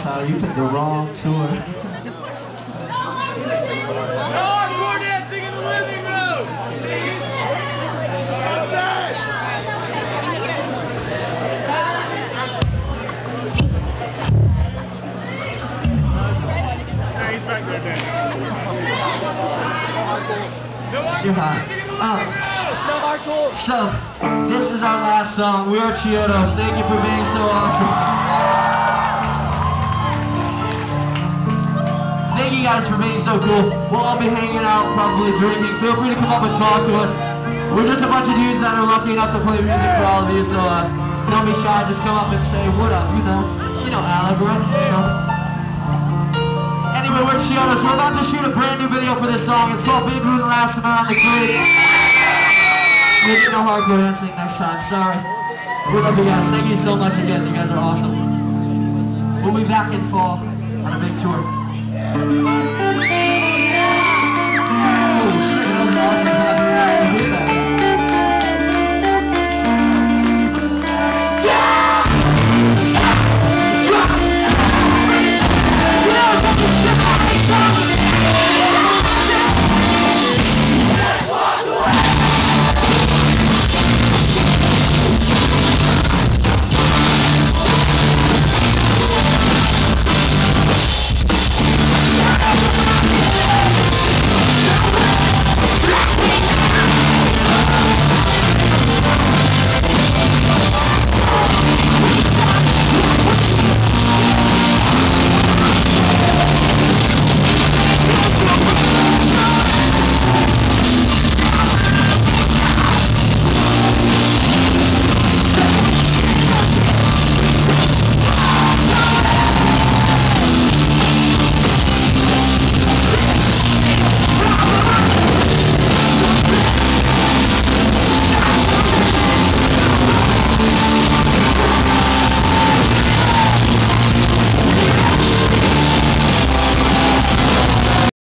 Tyler. You picked the wrong tour. Hardcore dancing in the living room! he's back there dancing. No You're hot. Um, so, this is our last song. We are Chiodos. Thank you for being so awesome. Thank you guys for being so cool. We'll all be hanging out, probably drinking. Feel free to come up and talk to us. We're just a bunch of dudes that are lucky enough to play music for all of you, so uh, don't be shy. Just come up and say, what up, you know. You know Alec, right? You know. Anyway, we're Chiodos. We're about to shoot a brand new video for this song. It's called Ruth and Last Summer on the Creek. Maybe no hardcore dancing next time. Sorry. We love you guys. Thank you so much again. You guys are awesome. We'll be back in fall on a big tour. Música